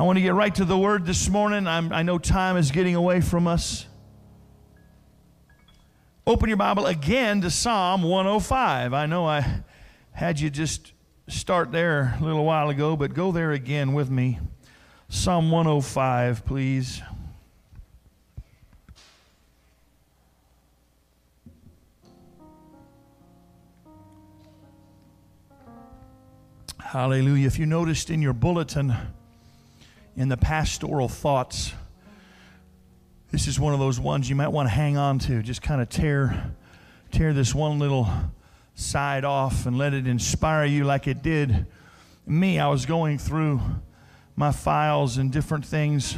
I want to get right to the word this morning. I'm, I know time is getting away from us. Open your Bible again to Psalm 105. I know I had you just start there a little while ago, but go there again with me. Psalm 105, please. Hallelujah. If you noticed in your bulletin, in the pastoral thoughts, this is one of those ones you might want to hang on to. Just kind of tear, tear this one little side off and let it inspire you like it did me. I was going through my files and different things,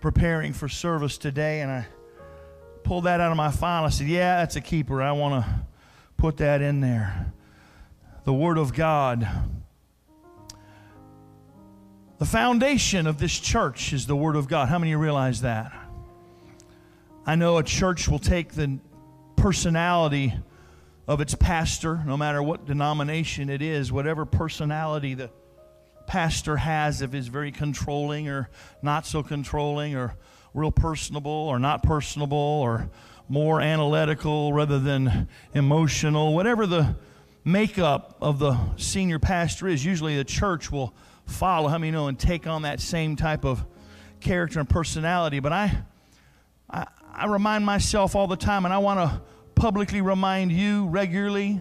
preparing for service today, and I pulled that out of my file. I said, Yeah, that's a keeper. I want to put that in there the Word of God. The foundation of this church is the Word of God. How many you realize that? I know a church will take the personality of its pastor, no matter what denomination it is, whatever personality the pastor has, if it's very controlling or not so controlling or real personable or not personable or more analytical rather than emotional, whatever the makeup of the senior pastor is, usually the church will follow, how many know, and take on that same type of character and personality. But I, I, I remind myself all the time, and I want to publicly remind you regularly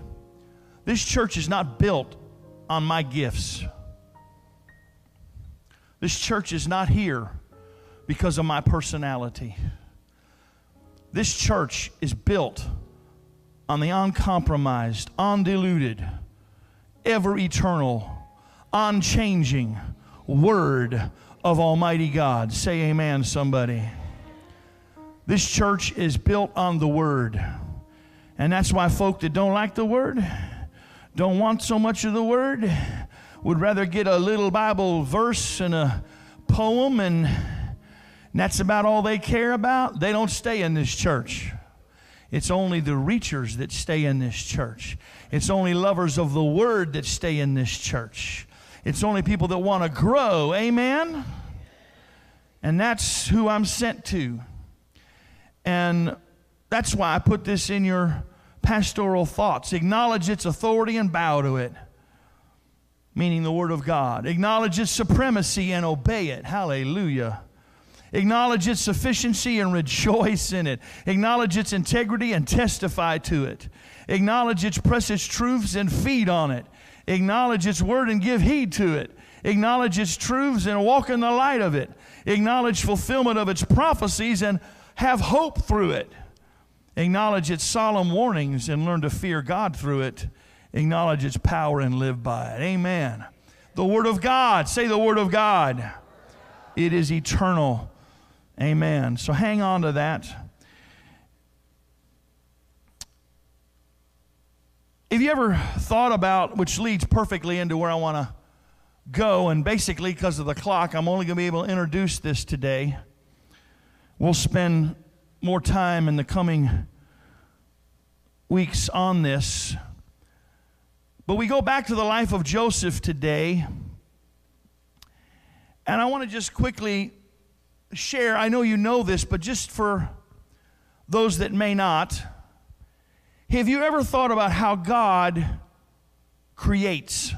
this church is not built on my gifts. This church is not here because of my personality. This church is built on the uncompromised, undiluted, ever eternal, unchanging Word of Almighty God. Say amen, somebody. This church is built on the Word. And that's why folk that don't like the Word, don't want so much of the Word, would rather get a little Bible verse and a poem, and that's about all they care about. They don't stay in this church. It's only the reachers that stay in this church. It's only lovers of the word that stay in this church. It's only people that want to grow. Amen? And that's who I'm sent to. And that's why I put this in your pastoral thoughts. Acknowledge its authority and bow to it, meaning the Word of God. Acknowledge its supremacy and obey it. Hallelujah. Acknowledge its sufficiency and rejoice in it. Acknowledge its integrity and testify to it. Acknowledge its precious truths and feed on it. Acknowledge its word and give heed to it. Acknowledge its truths and walk in the light of it. Acknowledge fulfillment of its prophecies and have hope through it. Acknowledge its solemn warnings and learn to fear God through it. Acknowledge its power and live by it. Amen. The Word of God. Say the Word of God. It is eternal. Amen. So hang on to that. Have you ever thought about, which leads perfectly into where I want to go, and basically because of the clock, I'm only going to be able to introduce this today. We'll spend more time in the coming weeks on this. But we go back to the life of Joseph today. And I want to just quickly share. I know you know this, but just for those that may not, have you ever thought about how God creates?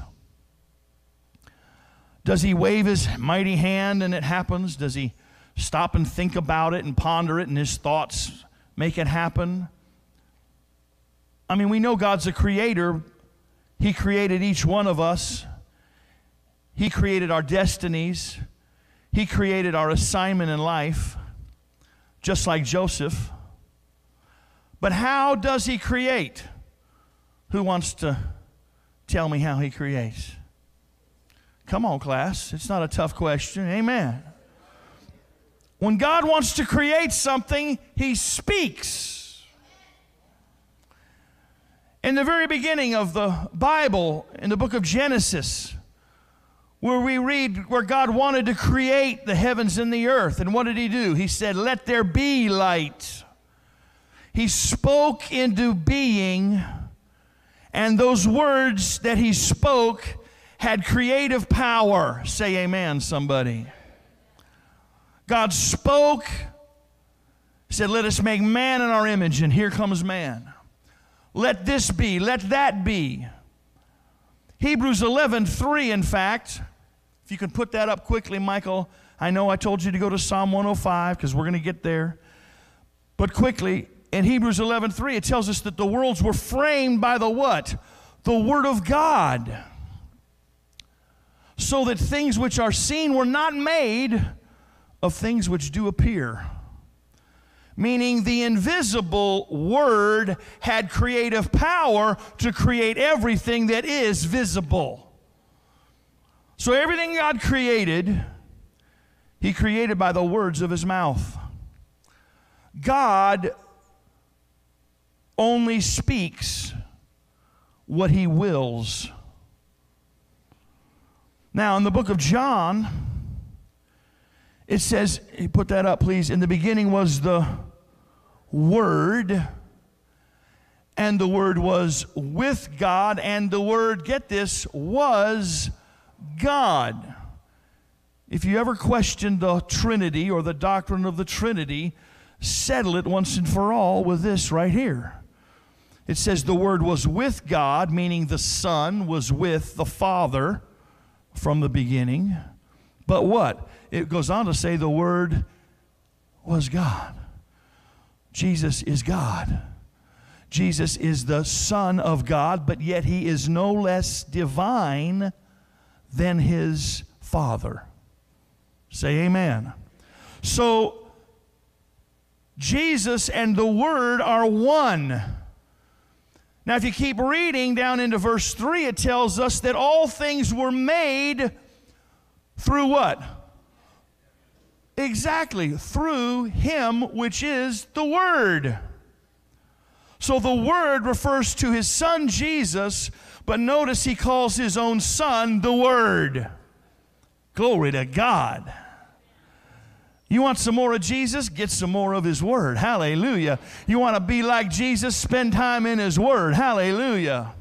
Does he wave his mighty hand and it happens? Does he stop and think about it and ponder it and his thoughts make it happen? I mean, we know God's a creator. He created each one of us. He created our destinies. He created our assignment in life, just like Joseph. But how does He create? Who wants to tell me how He creates? Come on, class. It's not a tough question. Amen. When God wants to create something, He speaks. In the very beginning of the Bible, in the book of Genesis, where we read where God wanted to create the heavens and the earth. And what did He do? He said, Let there be light. He spoke into being, and those words that He spoke had creative power. Say amen, somebody. God spoke, said, Let us make man in our image, and here comes man. Let this be, let that be. Hebrews 11, 3, in fact, if you can put that up quickly, Michael. I know I told you to go to Psalm 105 because we're going to get there. But quickly, in Hebrews 11, 3, it tells us that the worlds were framed by the what? The Word of God. So that things which are seen were not made of things which do appear meaning the invisible Word had creative power to create everything that is visible. So everything God created, He created by the words of His mouth. God only speaks what He wills. Now, in the book of John, it says, put that up, please. In the beginning was the Word, and the Word was with God, and the Word, get this, was God. If you ever question the Trinity or the doctrine of the Trinity, settle it once and for all with this right here. It says the Word was with God, meaning the Son was with the Father from the beginning. But what? It goes on to say the Word was God. Jesus is God. Jesus is the Son of God, but yet he is no less divine than his Father. Say amen. So, Jesus and the Word are one. Now, if you keep reading down into verse 3, it tells us that all things were made through what? Exactly, through him, which is the Word. So the Word refers to his son Jesus, but notice he calls his own son the Word. Glory to God. You want some more of Jesus? Get some more of His Word. Hallelujah. You want to be like Jesus? Spend time in His Word. Hallelujah.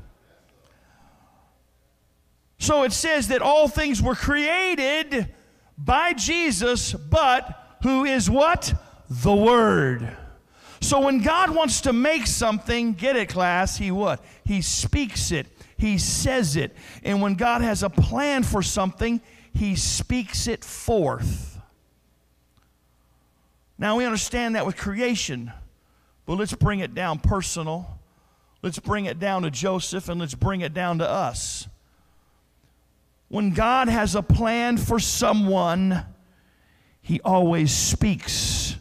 So it says that all things were created by Jesus, but who is what? The Word. So when God wants to make something, get it, class, He what? He speaks it, He says it. And when God has a plan for something, He speaks it forth. Now we understand that with creation, but let's bring it down personal. Let's bring it down to Joseph and let's bring it down to us. When God has a plan for someone, He always speaks.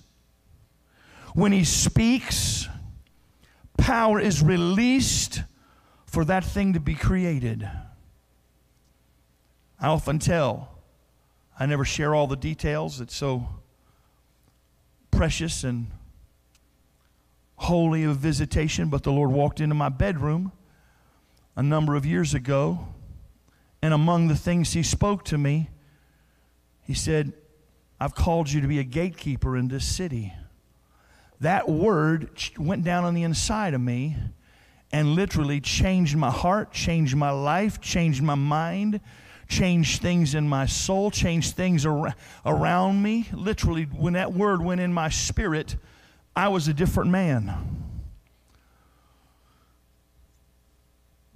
When He speaks, power is released for that thing to be created. I often tell, I never share all the details. It's so precious and holy of visitation, but the Lord walked into my bedroom a number of years ago and among the things he spoke to me, he said, I've called you to be a gatekeeper in this city. That word went down on the inside of me and literally changed my heart, changed my life, changed my mind, changed things in my soul, changed things ar- around me. Literally, when that word went in my spirit, I was a different man.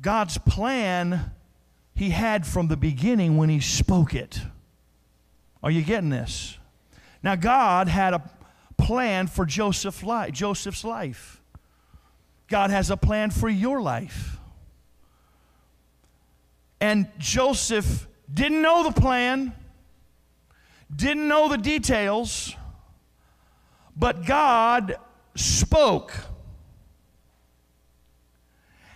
God's plan he had from the beginning when he spoke it. Are you getting this? Now, God had a plan for Joseph li- Joseph's life. God has a plan for your life. And Joseph didn't know the plan, didn't know the details, but God spoke.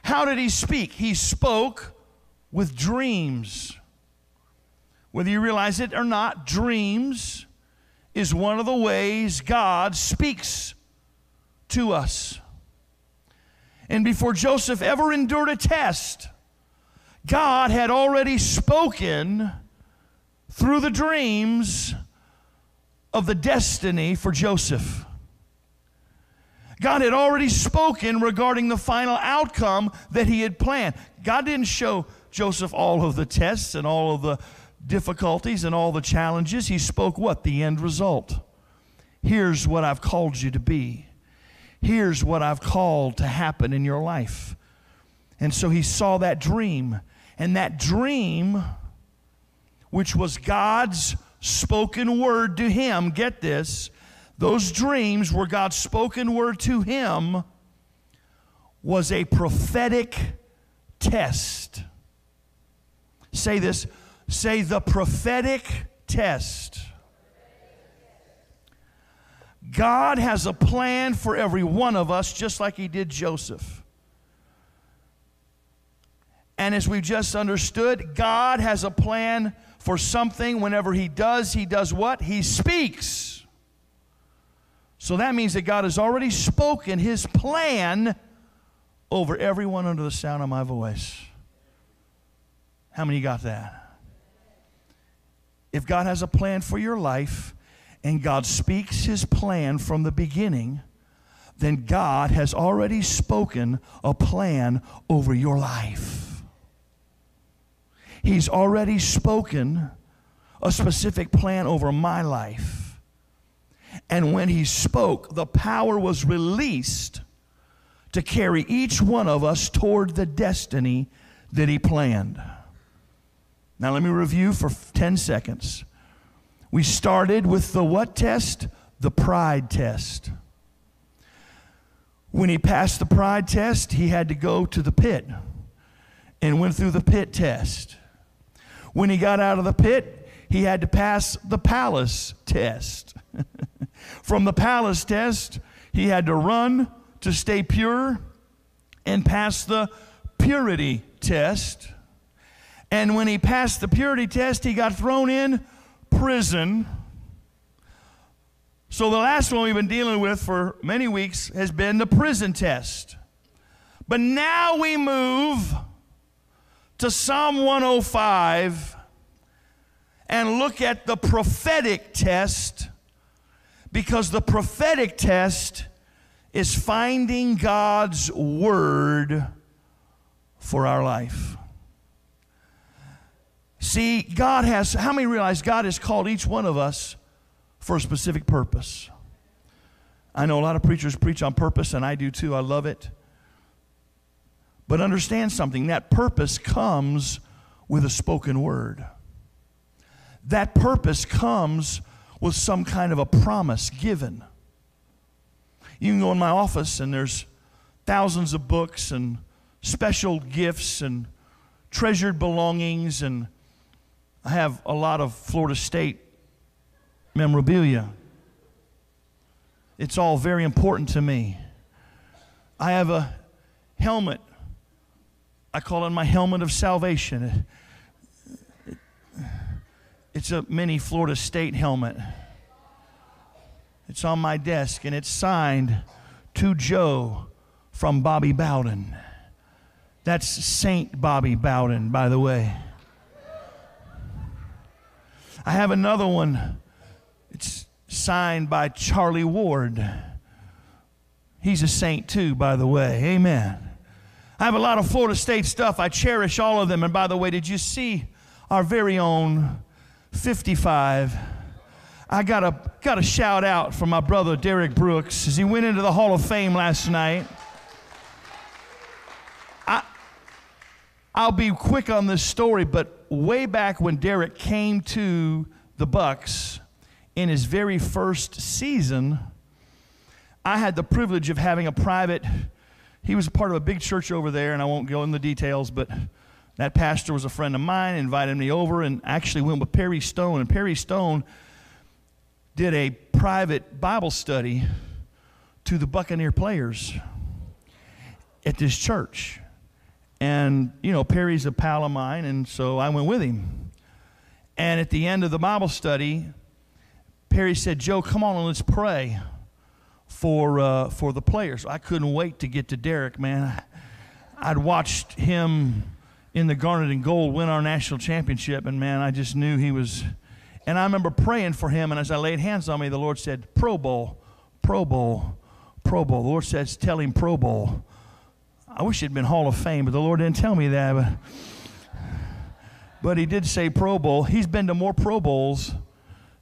How did he speak? He spoke with dreams. Whether you realize it or not, dreams is one of the ways God speaks to us. And before Joseph ever endured a test, God had already spoken through the dreams of the destiny for Joseph. God had already spoken regarding the final outcome that he had planned. God didn't show Joseph all of the tests and all of the difficulties and all the challenges. He spoke what? The end result. Here's what I've called you to be. Here's what I've called to happen in your life. And so he saw that dream. And that dream, which was God's spoken word to him, get this, those dreams were God's spoken word to him, was a prophetic test. Say this, say the prophetic test. God has a plan for every one of us, just like He did Joseph. And as we've just understood, God has a plan for something. Whenever He does, He does what? He speaks. So that means that God has already spoken His plan over everyone under the sound of my voice. How many got that? If God has a plan for your life, and God speaks his plan from the beginning, then God has already spoken a plan over your life. He's already spoken a specific plan over my life. And when he spoke, the power was released to carry each one of us toward the destiny that he planned. Now, let me review for 10 seconds. We started with the what test? The pride test. When he passed the pride test, he had to go to the pit and went through the pit test. When he got out of the pit, he had to pass the palace test. From the palace test, he had to run to stay pure and pass the purity test. And when he passed the purity test, he got thrown in prison. So, the last one we've been dealing with for many weeks has been the prison test. But now we move to Psalm 105 and look at the prophetic test because the prophetic test is finding God's word for our life. See, God has, how many realize God has called each one of us for a specific purpose? I know a lot of preachers preach on purpose, and I do too. I love it. But understand something that purpose comes with a spoken word. That purpose comes with some kind of a promise given. You can go in my office, and there's thousands of books and special gifts and treasured belongings and I have a lot of Florida State memorabilia. It's all very important to me. I have a helmet. I call it my helmet of salvation. It's a mini Florida State helmet. It's on my desk and it's signed to Joe from Bobby Bowden. That's Saint Bobby Bowden, by the way. I have another one. It's signed by Charlie Ward. He's a saint too, by the way. Amen. I have a lot of Florida State stuff. I cherish all of them. And by the way, did you see our very own 55? I got a, got a shout out from my brother Derrick Brooks as he went into the Hall of Fame last night. I, I'll be quick on this story, but way back when Derrick came to the Bucks in his very first season, I had the privilege of having a private. He was part of a big church over there, and I won't go into the details, but that pastor was a friend of mine, invited me over, and actually went with Perry Stone. And Perry Stone did a private Bible study to the Buccaneer players at this church. And, you know, Perry's a pal of mine, and so I went with him. And at the end of the Bible study, Perry said, Joe, come on and let's pray for, uh, for the players. I couldn't wait to get to Derrick, man. I'd watched him in the Garnet and Gold win our national championship, and man, I just knew he was. And I remember praying for him, and as I laid hands on me, the Lord said, Pro Bowl, Pro Bowl, Pro Bowl. The Lord says, Tell him Pro Bowl. I wish it had been Hall of Fame, but the Lord didn't tell me that. But but he did say Pro Bowl. He's been to more Pro Bowls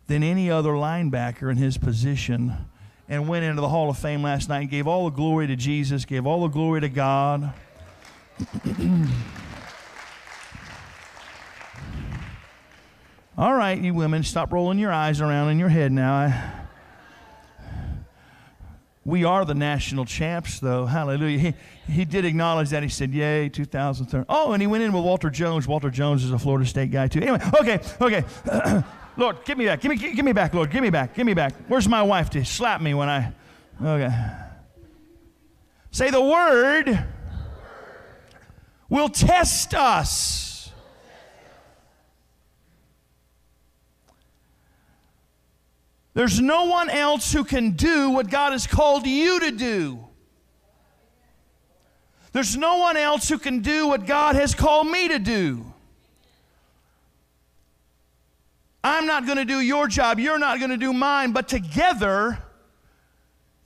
than any other linebacker in his position and went into the Hall of Fame last night and gave all the glory to Jesus, gave all the glory to God. all right, you women, stop rolling your eyes around in your head now. I, we are the national champs, though. Hallelujah. He, he did acknowledge that. He said, Yay, 2030. Oh, and he went in with Walter Jones. Walter Jones is a Florida State guy, too. Anyway, okay, okay. Lord, give me back. Give me, give me back, Lord. Give me back. Give me back. Where's my wife to slap me when I. Okay. Say the word will test us. There's no one else who can do what God has called you to do. There's no one else who can do what God has called me to do. I'm not going to do your job, you're not going to do mine, but together,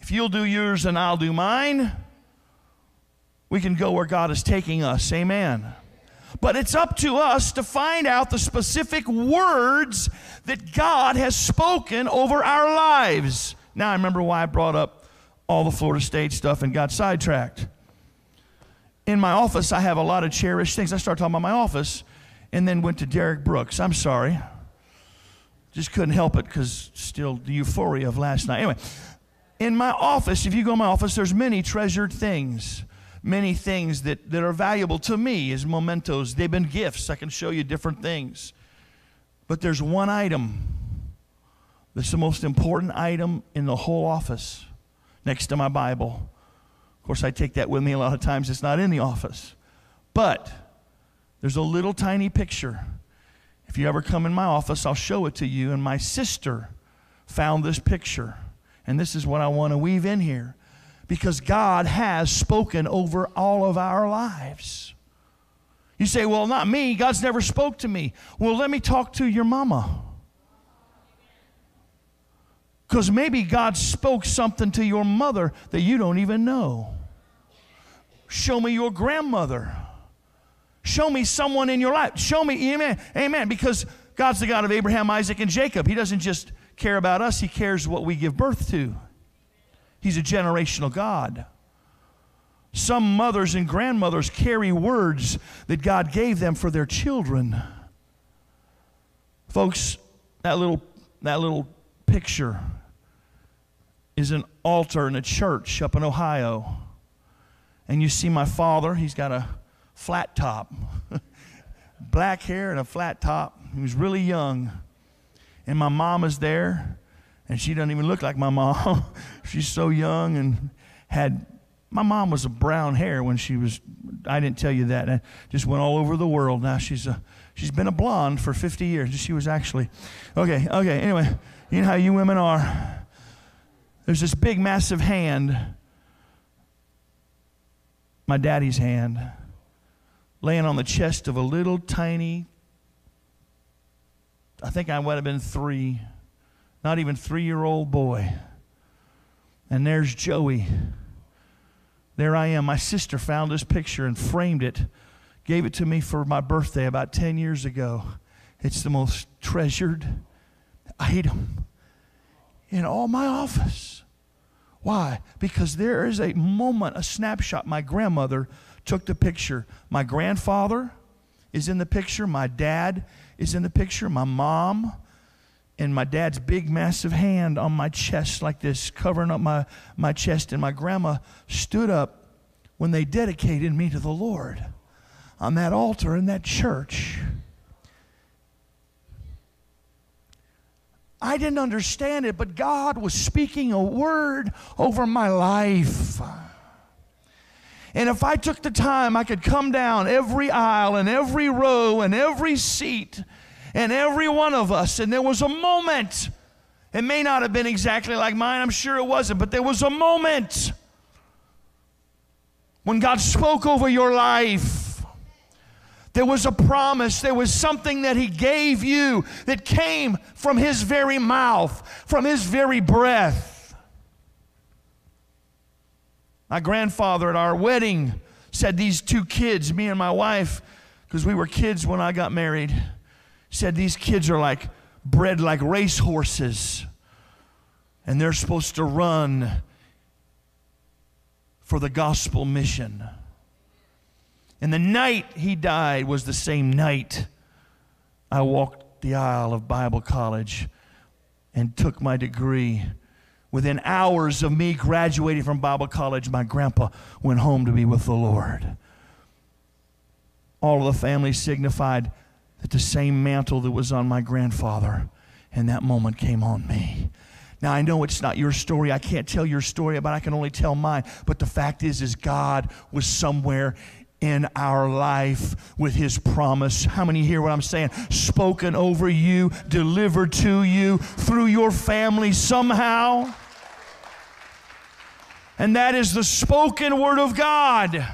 if you'll do yours and I'll do mine, we can go where God is taking us. Amen. But it's up to us to find out the specific words that God has spoken over our lives. Now, I remember why I brought up all the Florida State stuff and got sidetracked. In my office, I have a lot of cherished things. I started talking about my office and then went to Derrick Brooks. I'm sorry. Just couldn't help it because still the euphoria of last night. Anyway, in my office, if you go to my office, there's many treasured things. Many things that, that are valuable to me as mementos. They've been gifts. I can show you different things. But there's one item that's the most important item in the whole office next to my Bible. Of course, I take that with me a lot of times. It's not in the office. But there's a little tiny picture if you ever come in my office, I'll show it to you. And my sister found this picture. And this is what I want to weave in here. Because God has spoken over all of our lives. You say, well, not me. God's never spoke to me. Well, let me talk to your mama. Because maybe God spoke something to your mother that you don't even know. Show me your grandmother. Show me someone in your life. Show me, amen, amen. Because God's the God of Abraham, Isaac, and Jacob. He doesn't just care about us, He cares what we give birth to. He's a generational God. Some mothers and grandmothers carry words that God gave them for their children. Folks, that little, that little picture is an altar in a church up in Ohio. And you see my father, he's got a flat top, black hair and a flat top. He was really young. And my mom is there, and she doesn't even look like my mom. She's so young and had. My mom was a brown hair when she was. I didn't tell you that. I just went all over the world. Now she's a. She's been a blonde for 50 years. She was actually. Okay. Okay. Anyway, you know how you women are. There's this big, massive hand. My daddy's hand laying on the chest of a little tiny, I think I would have been three, not even three year old boy. And there's Joey. There I am. My sister found this picture and framed it, gave it to me for my birthday about 10 years ago. It's the most treasured item in all my office. Why? Because there is a moment, a snapshot. My grandmother took the picture. My grandfather is in the picture. My dad is in the picture. My mom and my dad's big, massive hand on my chest, like this, covering up my, my chest. And my grandma stood up when they dedicated me to the Lord on that altar in that church. I didn't understand it, but God was speaking a word over my life. And if I took the time, I could come down every aisle and every row and every seat and every one of us. And there was a moment. It may not have been exactly like mine, I'm sure it wasn't, but there was a moment when God spoke over your life. There was a promise. There was something that He gave you that came from His very mouth, from His very breath. My grandfather at our wedding said these two kids, me and my wife, because we were kids when I got married. Said these kids are like bred like racehorses and they're supposed to run for the gospel mission. And the night he died was the same night I walked the aisle of Bible college and took my degree. Within hours of me graduating from Bible college, my grandpa went home to be with the Lord. All of the family signified that the same mantle that was on my grandfather in that moment came on me. Now I know it's not your story. I can't tell your story, but I can only tell mine. But the fact is is God was somewhere in our life with his promise. How many hear what I'm saying? Spoken over you, delivered to you through your family somehow. And that is the spoken word of God.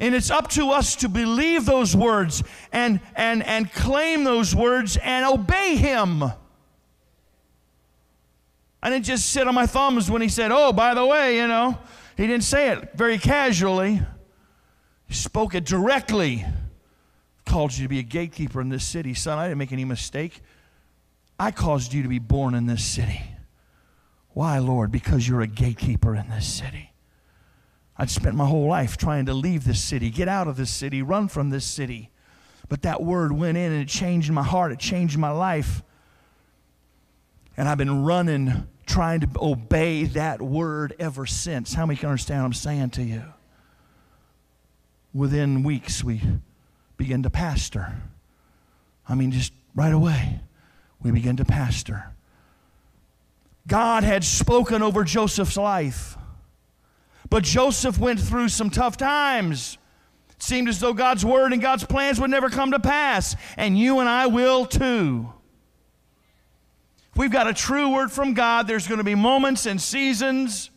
And it's up to us to believe those words and, and, and claim those words and obey him. I didn't just sit on my thumbs when he said, Oh, by the way, you know, he didn't say it very casually. He spoke it directly. Called you to be a gatekeeper in this city. Son, I didn't make any mistake. I caused you to be born in this city. Why, Lord? Because you're a gatekeeper in this city. I'd spent my whole life trying to leave this city, get out of this city, run from this city. But that word went in and it changed my heart, it changed my life. And I've been running, trying to obey that word ever since. How many can understand what I'm saying to you? within weeks, we begin to pastor. I mean, just right away, we begin to pastor. God had spoken over Joseph's life, but Joseph went through some tough times. It seemed as though God's word and God's plans would never come to pass, and you and I will too. If we've got a true word from God, there's going to be moments and seasons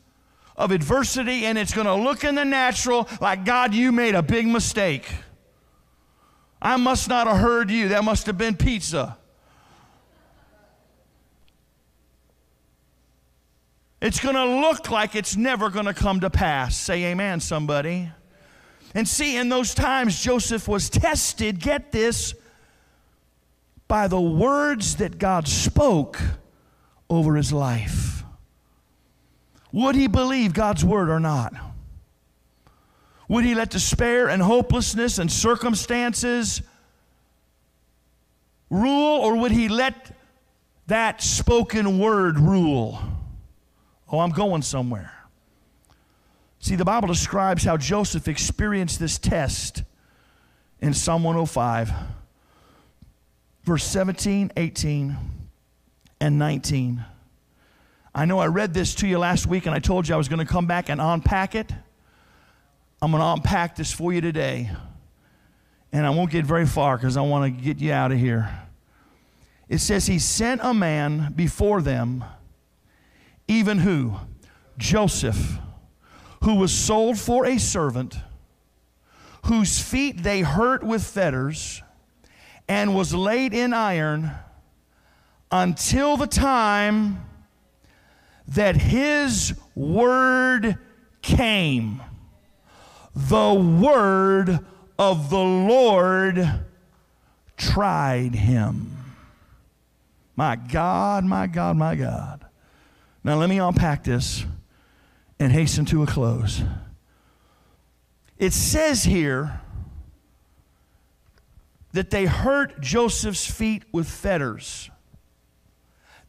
of adversity, and it's going to look in the natural like, God, you made a big mistake. I must not have heard you. That must have been pizza. It's going to look like it's never going to come to pass. Say amen, somebody. And see, in those times, Joseph was tested, get this, by the words that God spoke over his life. Would he believe God's word or not? Would he let despair and hopelessness and circumstances rule, or would he let that spoken word rule? Oh, I'm going somewhere. See, the Bible describes how Joseph experienced this test in Psalm 105, verse 17, 18, and 19. I know I read this to you last week and I told you I was going to come back and unpack it. I'm going to unpack this for you today. And I won't get very far because I want to get you out of here. It says, He sent a man before them, even who? Joseph, who was sold for a servant, whose feet they hurt with fetters, and was laid in iron until the time that his word came. The word of the Lord tried him. My God, my God, my God. Now let me unpack this and hasten to a close. It says here that they hurt Joseph's feet with fetters,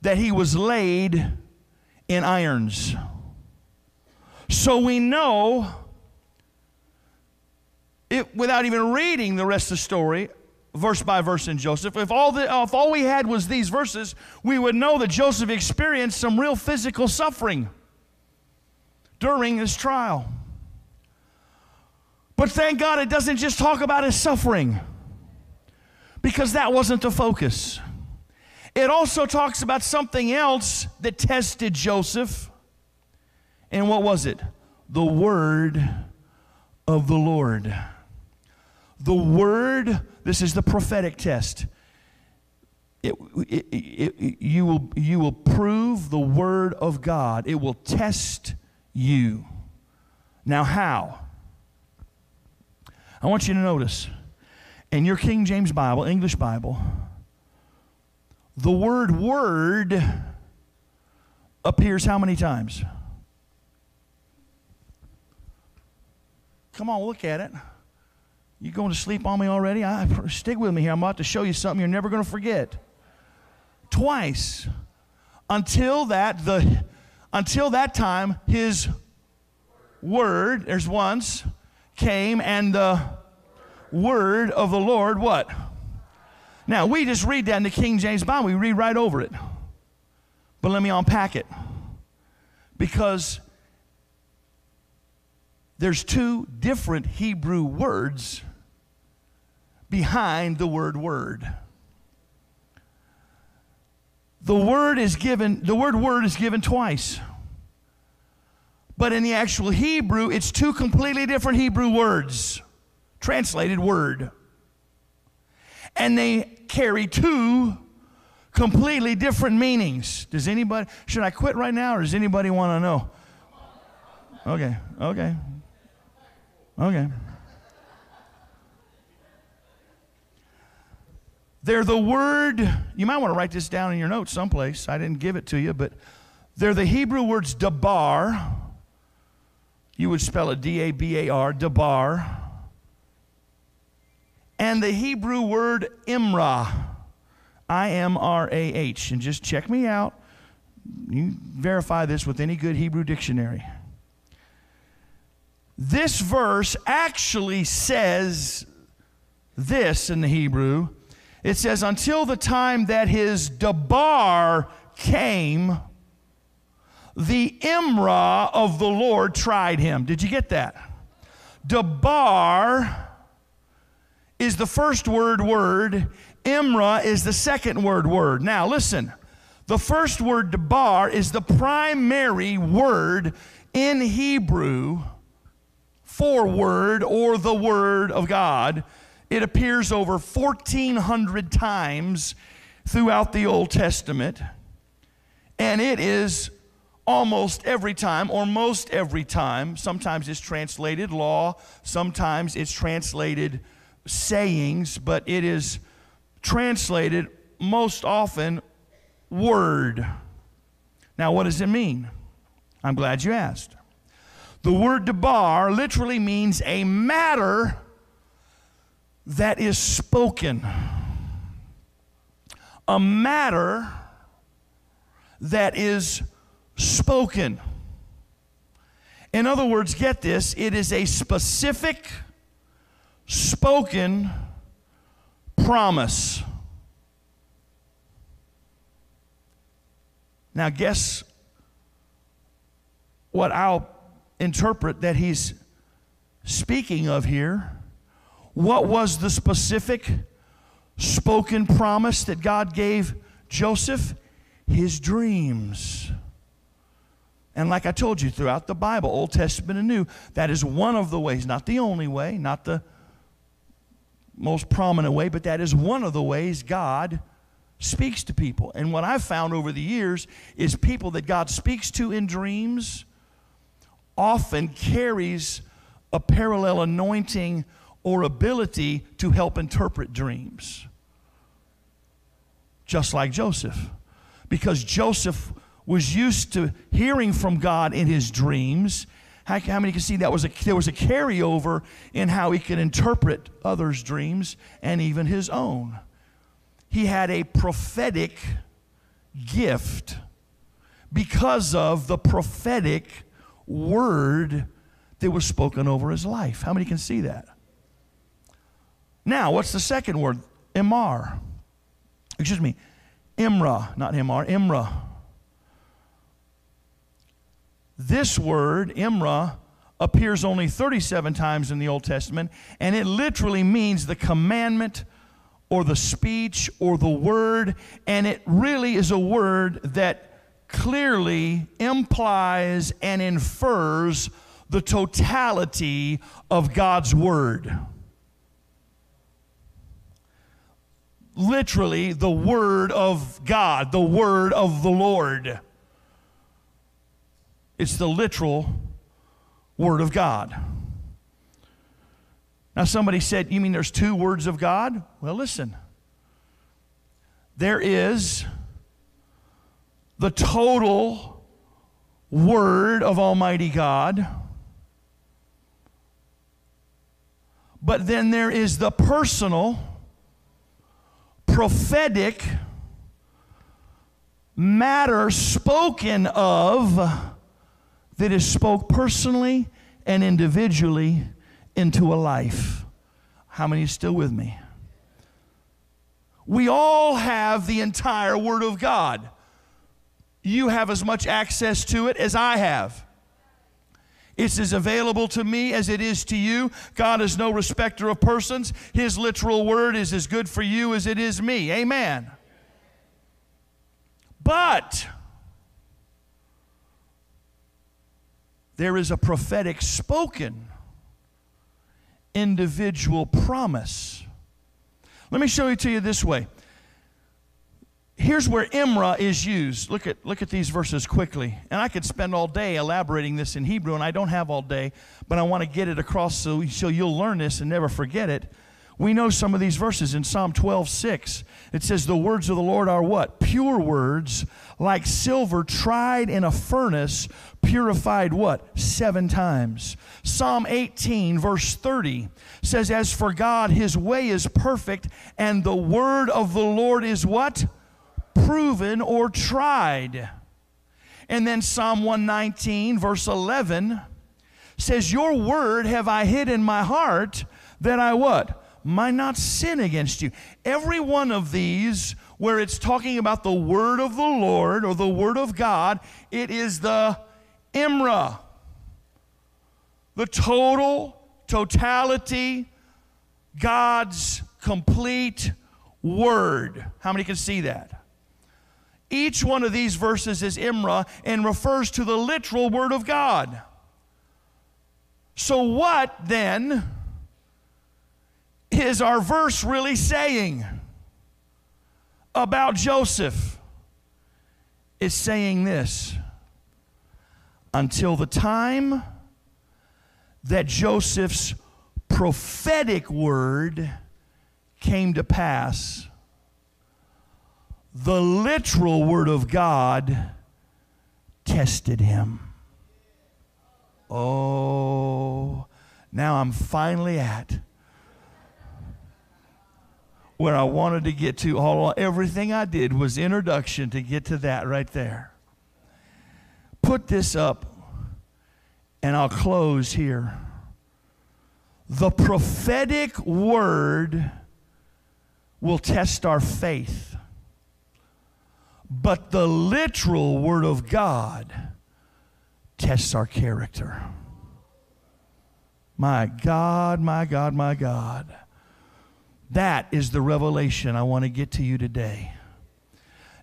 that he was laid in irons. So we know, it, without even reading the rest of the story, verse by verse in Joseph, if all, the, if all we had was these verses, we would know that Joseph experienced some real physical suffering during his trial. But thank God it doesn't just talk about his suffering, because that wasn't the focus. It also talks about something else that tested Joseph. And what was it? The word of the Lord. The word, this is the prophetic test. It, it, it, you, will, you will prove the word of God, it will test you. Now, how? I want you to notice in your King James Bible, English Bible, the word word appears how many times? Come on, look at it. You going to sleep on me already? I, stick with me here. I'm about to show you something you're never going to forget. Twice. Until that, the until that time, his word, there's once, came and the word of the Lord, what? Now, we just read that in the King James Bible. We read right over it. But let me unpack it. Because there's two different Hebrew words behind the word word. The word is given, the word word is given twice. But in the actual Hebrew, it's two completely different Hebrew words, translated word. And they carry two completely different meanings. Does anybody, should I quit right now or does anybody want to know? Okay, okay, okay. They're the word, you might want to write this down in your notes someplace. I didn't give it to you, but they're the Hebrew words dabar. You would spell it D A B A R, dabar. And the Hebrew word imrah, I M R A H. And just check me out. You verify this with any good Hebrew dictionary. This verse actually says this in the Hebrew it says, until the time that his Dabar came, the Imrah of the Lord tried him. Did you get that? Dabar is the first word word, Imrah is the second word word. Now, listen. The first word, Dabar, is the primary word in Hebrew for word or the word of God. It appears over 1,400 times throughout the Old Testament, and it is almost every time, or most every time, sometimes it's translated law, sometimes it's translated sayings, but it is translated most often word. Now, what does it mean? I'm glad you asked. The word debar literally means a matter that is spoken, a matter that is spoken. In other words, get this it is a specific, spoken promise. Now, guess what I'll interpret that he's speaking of here? What was the specific spoken promise that God gave Joseph? His dreams. And like I told you, throughout the Bible, Old Testament and New, that is one of the ways, not the only way, not the most prominent way, but that is one of the ways God speaks to people. And what I've found over the years is people that God speaks to in dreams often carries a parallel anointing or ability to help interpret dreams. Just like Joseph. Because Joseph was used to hearing from God in his dreams. How, how many can see that was a, there was a carryover in how he could interpret others' dreams and even his own? He had a prophetic gift because of the prophetic word that was spoken over his life. How many can see that? Now, what's the second word? Imar. Excuse me. Imra, not Imar, Imra. This word, Imra, appears only 37 times in the Old Testament, and it literally means the commandment or the speech or the word, and it really is a word that clearly implies and infers the totality of God's word. Literally the Word of God, the Word of the Lord. It's the literal Word of God. Now, somebody said, You mean there's two words of God? Well, listen. There is the total word of Almighty God, but then there is the personal, prophetic matter spoken of that is spoke personally and individually into a life. How many still with me? We all have the entire Word of God. You have as much access to it as I have. It's as available to me as it is to you. God is no respecter of persons. His literal word is as good for you as it is me. Amen. But there is a prophetic spoken individual promise. Let me show it to you this way. Here's where Imra is used. Look at, look at these verses quickly. And I could spend all day elaborating this in Hebrew, and I don't have all day, but I want to get it across so, so you'll learn this and never forget it. We know some of these verses in Psalm 12, 6. It says, The words of the Lord are what? Pure words, like silver tried in a furnace, purified what? Seven times. Psalm 18, verse 30 says, As for God, his way is perfect, and the word of the Lord is what? Proven or tried. And then Psalm 119, verse 11 says, Your word have I hid in my heart that I what? might not sin against you. Every one of these, where it's talking about the word of the Lord or the word of God, it is the Imra, the total, totality, God's complete word. How many can see that? Each one of these verses is Imra and refers to the literal word of God. So, what then? is our verse really saying about Joseph? It's saying this until the time that Joseph's prophetic word came to pass, the literal word of God tested him. Oh, now I'm finally at where I wanted to get to. All everything I did was introduction to get to that right there. Put this up, and I'll close here. The prophetic word will test our faith, but the literal word of God tests our character. My God, my God, my God. That is the revelation I want to get to you today.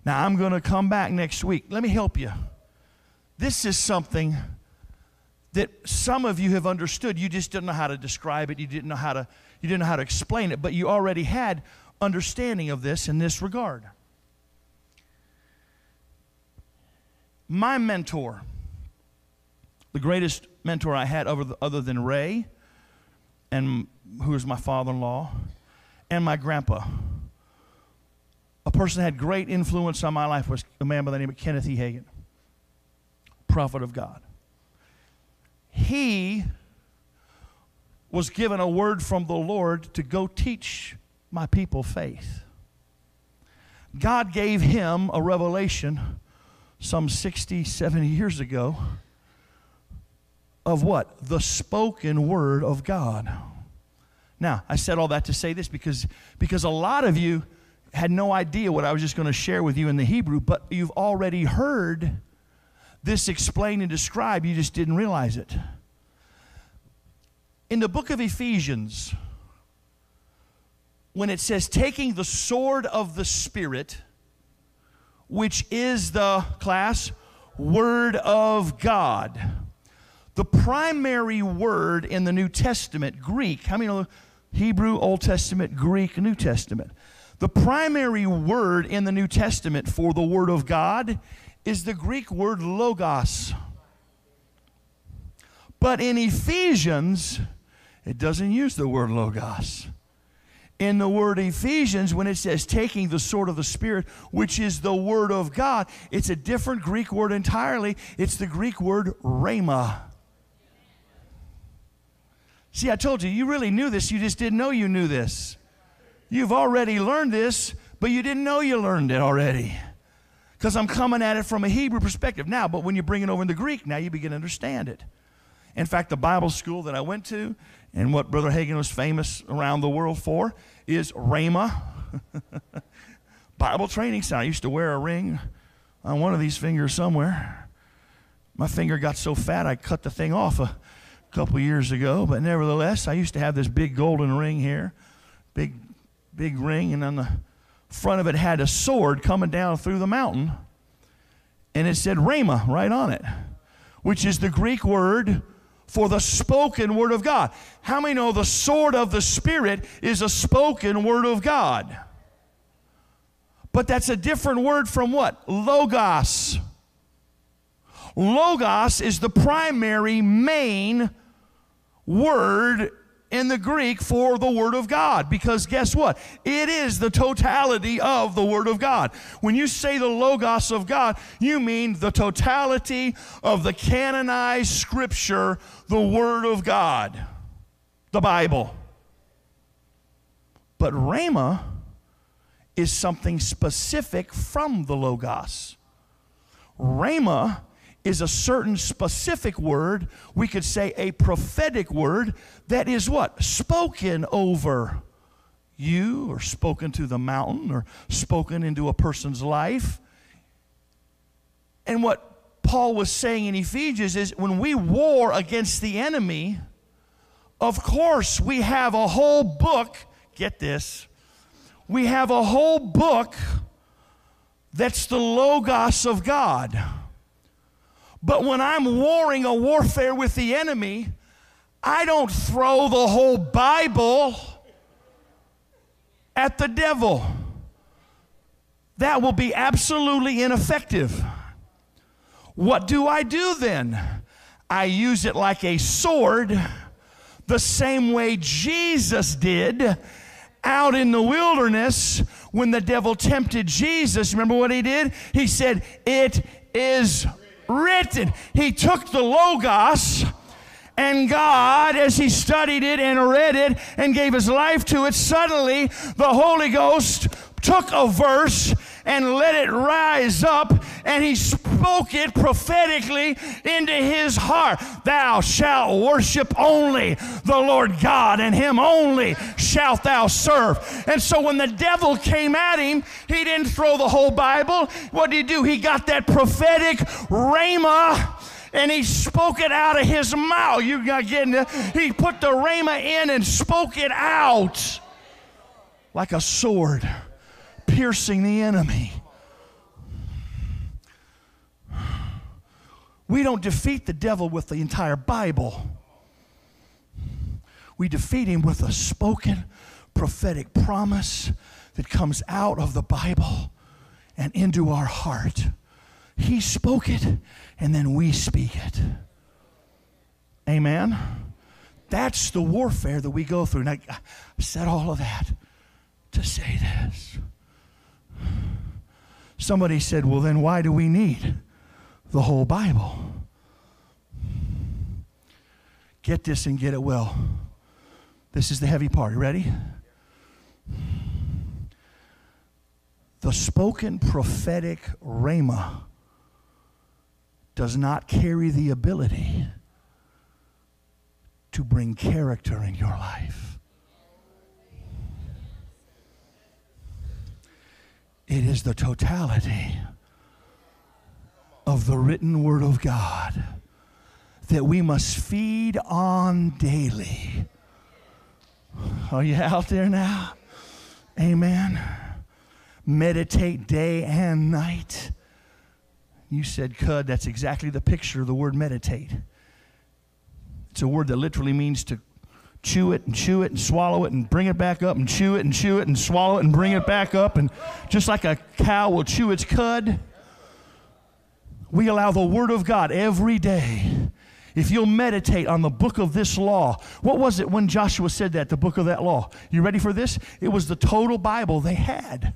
Now, I'm going to come back next week. Let me help you. This is something that some of you have understood. You just didn't know how to describe it. You didn't know how to, you didn't know how to explain it, but you already had understanding of this in this regard. My mentor, the greatest mentor I had other, other than Ray, and who is my father in law, and my grandpa. A person that had great influence on my life was a man by the name of Kenneth E. Hagin, prophet of God. He was given a word from the Lord to go teach my people faith. God gave him a revelation some 60, 70 years ago of what? The spoken word of God. Now, I said all that to say this because, because a lot of you had no idea what I was just going to share with you in the Hebrew, but you've already heard this explained and described. You just didn't realize it. In the book of Ephesians, when it says taking the sword of the Spirit, which is the class Word of God. The primary word in the New Testament, Greek, how many know Hebrew, Old Testament, Greek, New Testament. The primary word in the New Testament for the Word of God is the Greek word logos. But in Ephesians, it doesn't use the word logos. In the word Ephesians, when it says taking the sword of the Spirit, which is the word of God, it's a different Greek word entirely. It's the Greek word rhema. See, I told you, you really knew this, you just didn't know you knew this. You've already learned this, but you didn't know you learned it already. Because I'm coming at it from a Hebrew perspective now, but when you bring it over into Greek, now you begin to understand it. In fact, the Bible school that I went to, and what Brother Hagin was famous around the world for, is Rhema. Bible training center. I used to wear a ring on one of these fingers somewhere. My finger got so fat I cut the thing off a couple years ago, but nevertheless, I used to have this big golden ring here, big, big ring, and on the front of it had a sword coming down through the mountain, and it said Rhema right on it, which is the Greek word for the spoken word of God. How many know the sword of the Spirit is a spoken word of God? But that's a different word from what? Logos. Logos is the primary, main word in the Greek for the Word of God because guess what? It is the totality of the Word of God. When you say the Logos of God, you mean the totality of the canonized Scripture, the Word of God, the Bible. But Rhema is something specific from the Logos. Rhema is a certain specific word, we could say a prophetic word, that is what? Spoken over you, or spoken to the mountain, or spoken into a person's life. And what Paul was saying in Ephesians is when we war against the enemy, of course, we have a whole book, get this, we have a whole book that's the Logos of God. But when I'm warring a warfare with the enemy, I don't throw the whole Bible at the devil. That will be absolutely ineffective. What do I do then? I use it like a sword, the same way Jesus did out in the wilderness when the devil tempted Jesus. Remember what he did? He said, It is written. He took the Logos, and God, as he studied it and read it and gave his life to it, suddenly the Holy Ghost took a verse and let it rise up, and he spoke it prophetically into his heart. Thou shalt worship only the Lord God, and him only shalt thou serve. And so when the devil came at him, he didn't throw the whole Bible. What did he do? He got that prophetic rhema and he spoke it out of his mouth. You got getting it? He put the rhema in and spoke it out like a sword piercing the enemy. We don't defeat the devil with the entire Bible. We defeat him with a spoken prophetic promise that comes out of the Bible and into our heart. He spoke it, and then we speak it. Amen. That's the warfare that we go through. And I, I said all of that to say this. Somebody said, Well, then why do we need the whole Bible? Get this and get it well. This is the heavy part. You ready? The spoken prophetic rhema does not carry the ability to bring character in your life. It is the totality of the written word of God that we must feed on daily. Are you out there now? Amen. Meditate day and night. You said, Cud, that's exactly the picture of the word meditate. It's a word that literally means to chew it and chew it and swallow it and bring it back up and chew it and chew it and swallow it and bring it back up. And just like a cow will chew its cud, we allow the Word of God every day if you'll meditate on the book of this law. What was it when Joshua said that, the book of that law? You ready for this? It was the total Bible they had,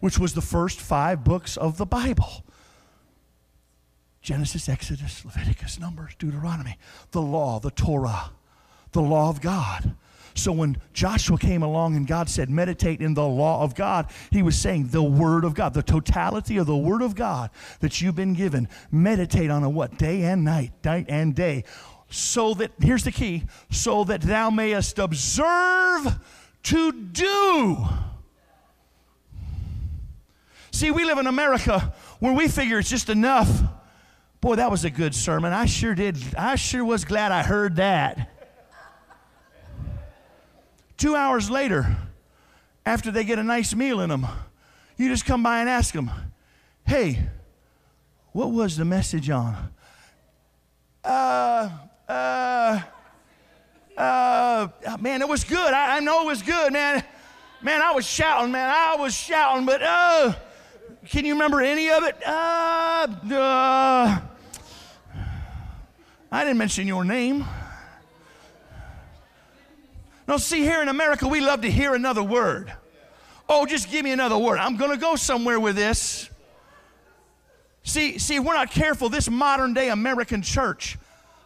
which was the first five books of the Bible. Genesis, Exodus, Leviticus, Numbers, Deuteronomy, the law, the Torah, the law of God. So when Joshua came along and God said, meditate in the law of God, he was saying the word of God, the totality of the word of God that you've been given. Meditate on a what? Day and night, night and day. So that, here's the key, so that thou mayest observe to do. See, we live in America where we figure it's just enough. Boy, that was a good sermon. I sure did. I sure was glad I heard that. Two hours later, after they get a nice meal in them, you just come by and ask them, hey, what was the message on? Uh, uh, uh, man, it was good. I, I know it was good, man. Man, I was shouting, man. I was shouting, but, uh, can you remember any of it? Uh, uh, I didn't mention your name. No, see, here in America, we love to hear another word. Oh, just give me another word. I'm going to go somewhere with this. See, see, we're not careful. This modern day American church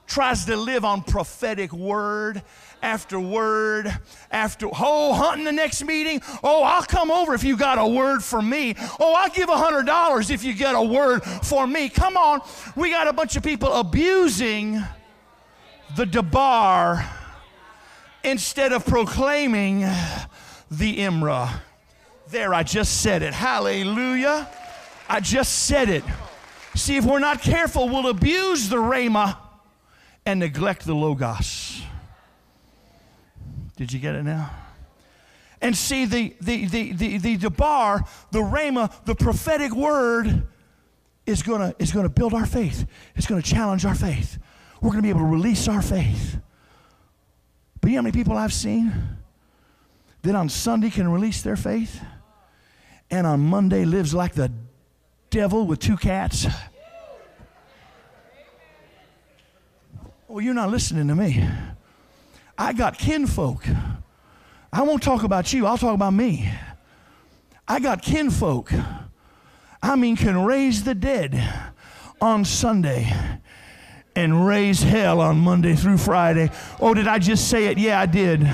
tries to live on prophetic word after word after oh hunting the next meeting oh i'll come over if you got a word for me oh i'll give a hundred dollars if you get a word for me come on we got a bunch of people abusing the debar instead of proclaiming the Imra. There, I just said it. Hallelujah. I just said it. See, if we're not careful, we'll abuse the Rhema and neglect the Logos. Did you get it now? And see, the, the, the, the, the Debar, the Rhema, the prophetic word is going to is gonna build our faith. It's going to challenge our faith. We're going to be able to release our faith. But you know how many people I've seen that on Sunday can release their faith and on Monday lives like the devil with two cats? Well, you're not listening to me. I got kinfolk. I won't talk about you, I'll talk about me. I got kinfolk. I mean, can raise the dead on Sunday and raise hell on Monday through Friday. Oh, did I just say it? Yeah, I did.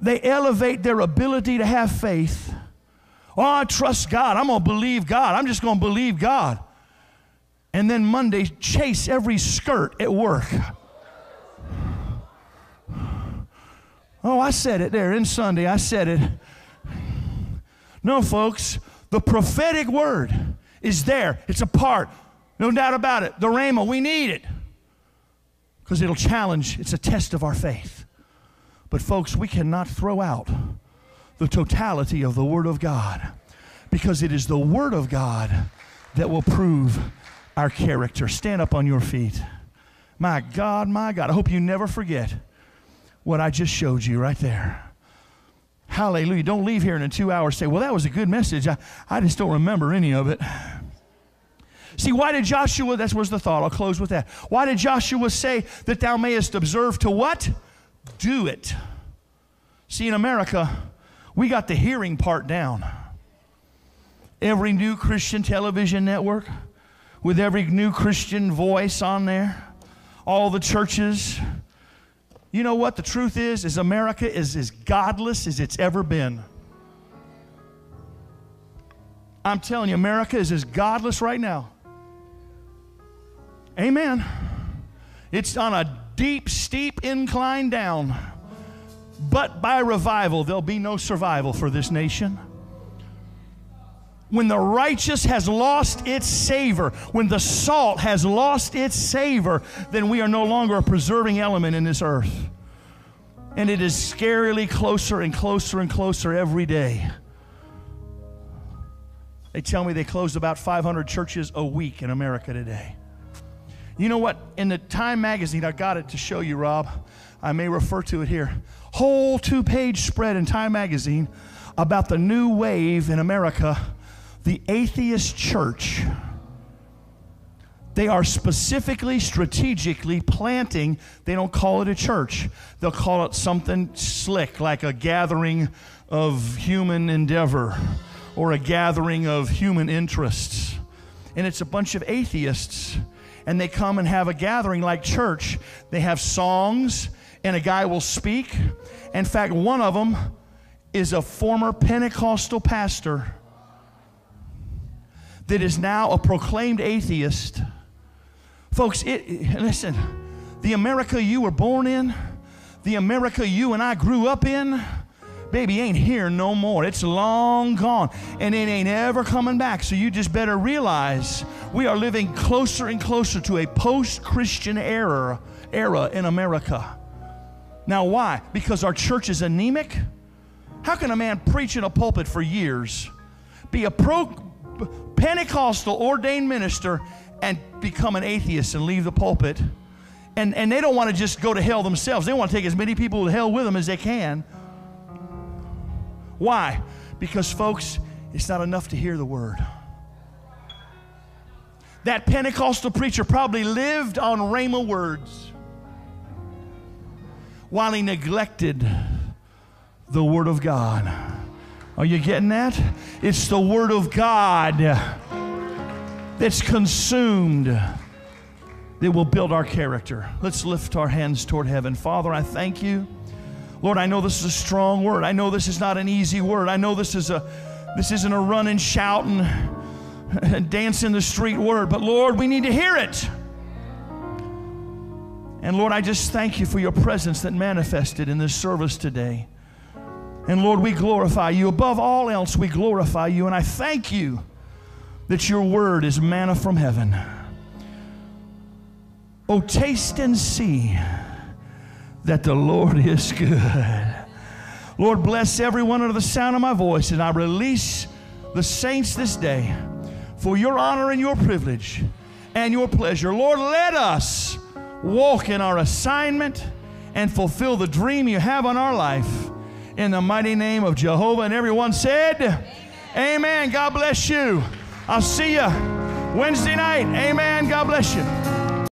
They elevate their ability to have faith. Oh, I trust God. I'm going to believe God. I'm just going to believe God. And then Monday, chase every skirt at work. Oh, I said it there in Sunday. I said it. No, folks, the prophetic word is there. It's a part. No doubt about it. The Rhema, we need it. Because it'll challenge, it's a test of our faith. But, folks, we cannot throw out the totality of the Word of God because it is the Word of God that will prove our character. Stand up on your feet. My God, my God. I hope you never forget what I just showed you right there. Hallelujah. Don't leave here in two hours say, well, that was a good message. I, I just don't remember any of it. See, why did Joshua, that was the thought, I'll close with that. Why did Joshua say that thou mayest observe to what? Do it. See, in America, we got the hearing part down. Every new Christian television network, with every new Christian voice on there, all the churches, you know what the truth is? Is America is as godless as it's ever been. I'm telling you, America is as godless right now. Amen. It's on a deep, steep incline down. But by revival, there'll be no survival for this nation. When the righteous has lost its savor, when the salt has lost its savor, then we are no longer a preserving element in this earth. And it is scarily closer and closer and closer every day. They tell me they close about 500 churches a week in America today. You know what? In the Time magazine, I got it to show you, Rob. I may refer to it here. Whole two page spread in Time magazine about the new wave in America the atheist church. They are specifically, strategically planting, they don't call it a church. They'll call it something slick, like a gathering of human endeavor or a gathering of human interests. And it's a bunch of atheists. And they come and have a gathering like church. They have songs, and a guy will speak. In fact, one of them is a former Pentecostal pastor that is now a proclaimed atheist. Folks, it, listen, the America you were born in, the America you and I grew up in, baby, ain't here no more. It's long gone and it ain't ever coming back. So you just better realize we are living closer and closer to a post Christian era, era in America. Now, why? Because our church is anemic? How can a man preach in a pulpit for years, be a pro Pentecostal ordained minister, and become an atheist and leave the pulpit? And, and they don't want to just go to hell themselves. They want to take as many people to hell with them as they can. Why? Because, folks, it's not enough to hear the word. That Pentecostal preacher probably lived on Rhema words while he neglected the Word of God. Are you getting that? It's the Word of God that's consumed that will build our character. Let's lift our hands toward heaven. Father, I thank you. Lord, I know this is a strong word. I know this is not an easy word. I know this is a this isn't a run and and dance in the street word, but Lord, we need to hear it. And Lord, I just thank you for your presence that manifested in this service today. And Lord, we glorify you. Above all else, we glorify you. And I thank you that your word is manna from heaven. Oh, taste and see that the Lord is good. Lord, bless everyone under the sound of my voice, and I release the saints this day for your honor and your privilege and your pleasure. Lord, let us walk in our assignment and fulfill the dream you have on our life. In the mighty name of Jehovah. And everyone said, Amen. Amen. God bless you. I'll see you Wednesday night. Amen. God bless you.